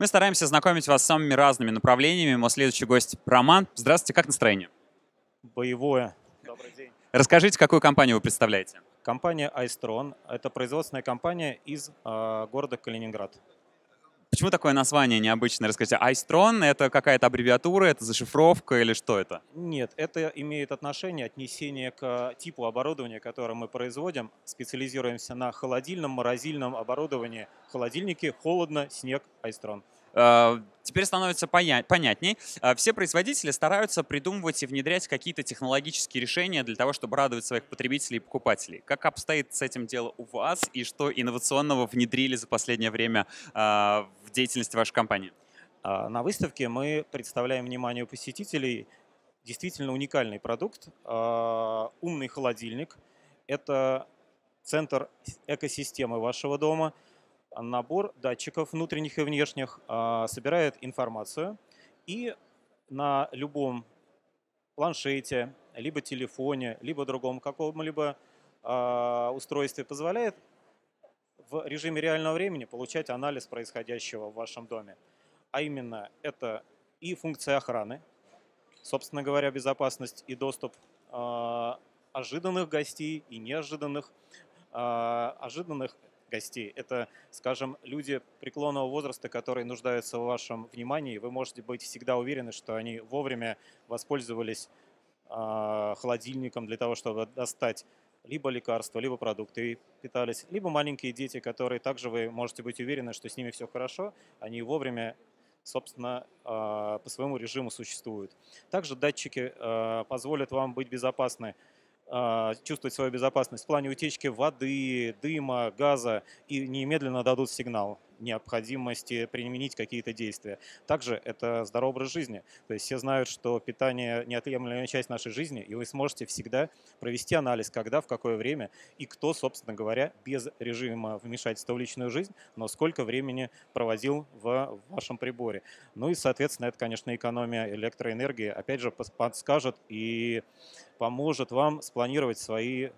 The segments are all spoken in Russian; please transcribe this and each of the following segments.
Мы стараемся знакомить вас с самыми разными направлениями. Мой следующий гость Роман. Здравствуйте, как настроение? Боевое. Добрый день. Расскажите, какую компанию вы представляете? Компания Айстрон – это производственная компания из э, города Калининград. Почему такое название необычное? Расскажите, Айстрон — это какая-то аббревиатура, это зашифровка или что это? Нет, это имеет отношение, отнесение к типу оборудования, которое мы производим. Специализируемся на холодильном, морозильном оборудовании. Холодильники, холодно, снег, Айстрон. Э, теперь становится понятней. Э, все производители стараются придумывать и внедрять какие-то технологические решения для того, чтобы радовать своих потребителей и покупателей. Как обстоит с этим дело у вас и что инновационного внедрили за последнее время э, в деятельности вашей компании? На выставке мы представляем вниманию посетителей действительно уникальный продукт. Умный холодильник. Это центр экосистемы вашего дома – набор датчиков внутренних и внешних, а, собирает информацию и на любом планшете, либо телефоне, либо другом каком-либо а, устройстве позволяет в режиме реального времени получать анализ происходящего в вашем доме. А именно это и функция охраны, собственно говоря, безопасность и доступ э, ожиданных гостей и неожиданных. Ожиданных гостей. Это, скажем, люди преклонного возраста, которые нуждаются в вашем внимании. Вы можете быть всегда уверены, что они вовремя воспользовались э, холодильником для того, чтобы достать либо лекарства, либо продукты и питались, либо маленькие дети, которые также вы можете быть уверены, что с ними все хорошо, они вовремя собственно, по своему режиму существуют. Также датчики позволят вам быть безопасны а, чувствовать свою безопасность в плане утечки воды, дыма, газа и немедленно дадут сигнал необходимости применить какие-то действия. Также это здоровый образ жизни. То есть все знают, что питание – неотъемлемая часть нашей жизни, и вы сможете всегда провести анализ, когда, в какое время и кто, собственно говоря, без режима вмешательства в личную жизнь, но сколько времени проводил в вашем приборе. Ну и, соответственно, это, конечно, экономия электроэнергии. Опять же, подскажет и поможет вам спланировать свои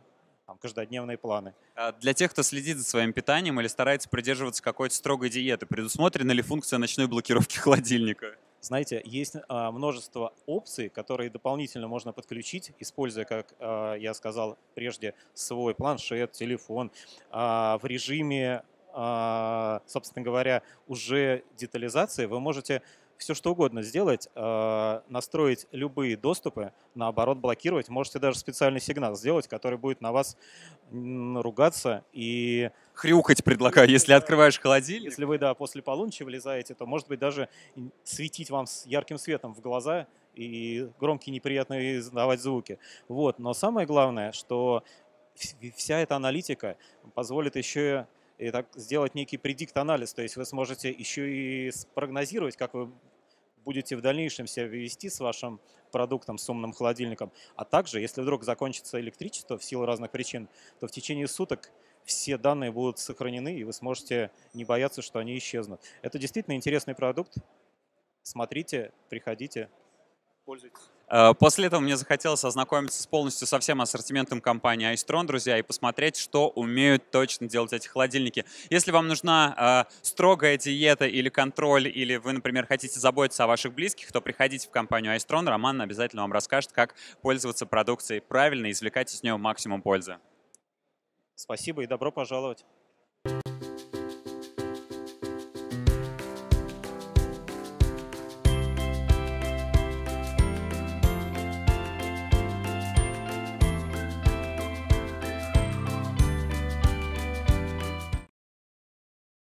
там, каждодневные планы. А для тех, кто следит за своим питанием или старается придерживаться какой-то строгой диеты, предусмотрена ли функция ночной блокировки холодильника? Знаете, есть а, множество опций, которые дополнительно можно подключить, используя, как а, я сказал прежде, свой планшет, телефон в режиме, собственно говоря, уже детализации. Вы можете все что угодно сделать, э, настроить любые доступы, наоборот блокировать. Можете даже специальный сигнал сделать, который будет на вас ругаться и... Хрюкать предлагаю, если открываешь холодильник. Если вы, да, после полуночи влезаете, то, может быть, даже светить вам с ярким светом в глаза и громкие неприятные издавать звуки. Вот. Но самое главное, что вся эта аналитика позволит еще и так сделать некий предикт-анализ, то есть вы сможете еще и спрогнозировать, как вы будете в дальнейшем себя вести с вашим продуктом, с умным холодильником. А также, если вдруг закончится электричество в силу разных причин, то в течение суток все данные будут сохранены, и вы сможете не бояться, что они исчезнут. Это действительно интересный продукт. Смотрите, приходите, пользуйтесь. Э, после этого мне захотелось ознакомиться с полностью со всем ассортиментом компании iStron, друзья, и посмотреть, что умеют точно делать эти холодильники. Если вам нужна э, строгая диета или контроль, или вы, например, хотите заботиться о ваших близких, то приходите в компанию iStron, Роман обязательно вам расскажет, как пользоваться продукцией правильно и извлекать из нее максимум пользы. Спасибо и добро пожаловать.